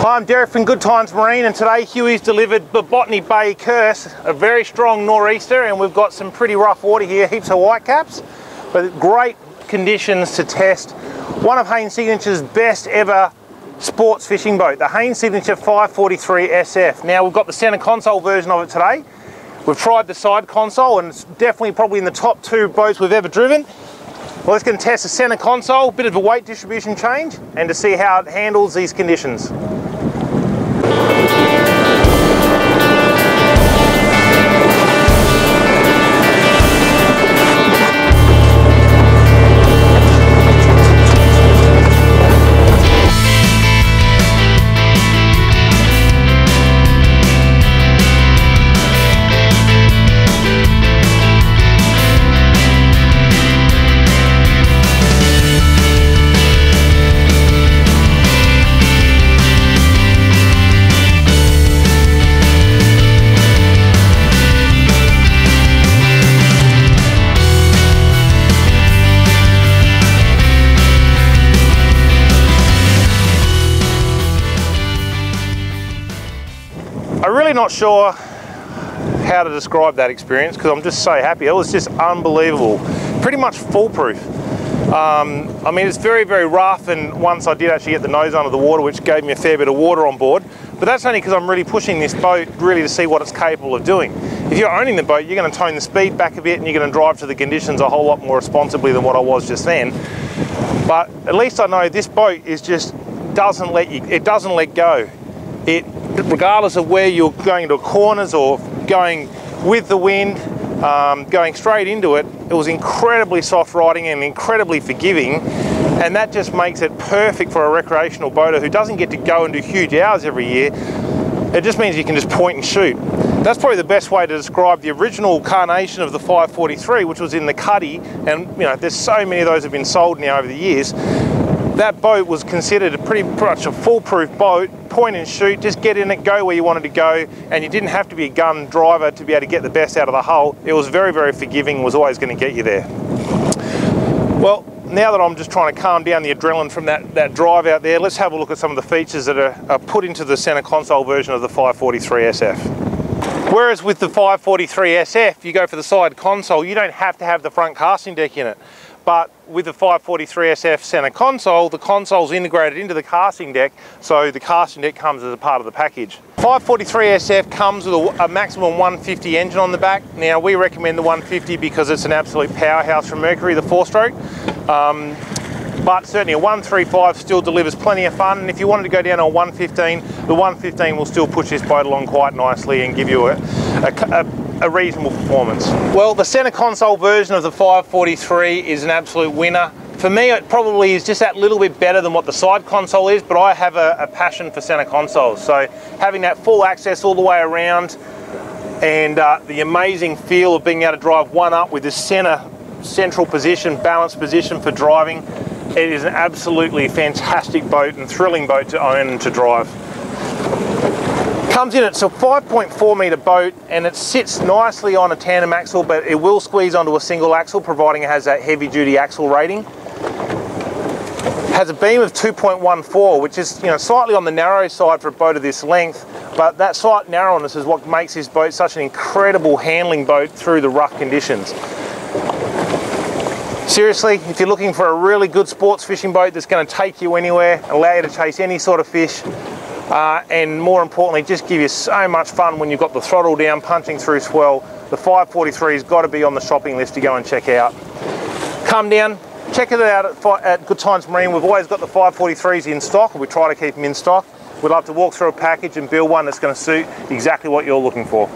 Hi, I'm Derek from Good Times Marine and today Huey's delivered the Botany Bay Curse, a very strong nor'easter and we've got some pretty rough water here, heaps of whitecaps, but great conditions to test. One of Haines Signature's best ever sports fishing boat, the Haines Signature 543 SF. Now we've got the centre console version of it today. We've tried the side console and it's definitely probably in the top two boats we've ever driven. Well, let's go and test the centre console, a bit of a weight distribution change, and to see how it handles these conditions. Really not sure how to describe that experience because I'm just so happy. It was just unbelievable. Pretty much foolproof. Um, I mean, it's very, very rough, and once I did actually get the nose under the water, which gave me a fair bit of water on board. But that's only because I'm really pushing this boat really to see what it's capable of doing. If you're owning the boat, you're going to tone the speed back a bit and you're going to drive to the conditions a whole lot more responsibly than what I was just then. But at least I know this boat is just doesn't let you, it doesn't let go. It, regardless of where you're going into corners or going with the wind, um, going straight into it, it was incredibly soft riding and incredibly forgiving. And that just makes it perfect for a recreational boater who doesn't get to go and do huge hours every year. It just means you can just point and shoot. That's probably the best way to describe the original carnation of the 543, which was in the Cuddy. And you know, there's so many of those have been sold now over the years that boat was considered a pretty much a foolproof boat, point and shoot, just get in it, go where you wanted to go, and you didn't have to be a gun driver to be able to get the best out of the hull. It was very, very forgiving, was always going to get you there. Well, now that I'm just trying to calm down the adrenaline from that, that drive out there, let's have a look at some of the features that are, are put into the centre console version of the 543 SF. Whereas with the 543 SF, you go for the side console, you don't have to have the front casting deck in it. But with the 543 SF center console, the console is integrated into the casting deck, so the casting deck comes as a part of the package. 543 SF comes with a, a, maximum 150 engine on the back. Now we recommend the 150 because it's an absolute powerhouse from Mercury, the four stroke. Um, but certainly a 135 still delivers plenty of fun and if you wanted to go down on 115 the 115 will still push this boat along quite nicely and give you a, a, a reasonable performance. Well the centre console version of the 543 is an absolute winner. For me it probably is just that little bit better than what the side console is but I have a, a passion for centre consoles so having that full access all the way around and uh, the amazing feel of being able to drive one up with the centre central position, balanced position for driving it is an absolutely fantastic boat and thrilling boat to own and to drive. Comes in, it's a 5.4 metre boat and it sits nicely on a tandem axle but it will squeeze onto a single axle providing it has that heavy duty axle rating. It Has a beam of 2.14 which is you know slightly on the narrow side for a boat of this length but that slight narrowness is what makes this boat such an incredible handling boat through the rough conditions. Seriously, if you're looking for a really good sports fishing boat that's going to take you anywhere, allow you to chase any sort of fish, uh, and more importantly, just give you so much fun when you've got the throttle down, punching through swell, the 543 has got to be on the shopping list to go and check out. Come down, check it out at, at Good Times Marine. We've always got the 543s in stock, we try to keep them in stock. We'd love to walk through a package and build one that's going to suit exactly what you're looking for.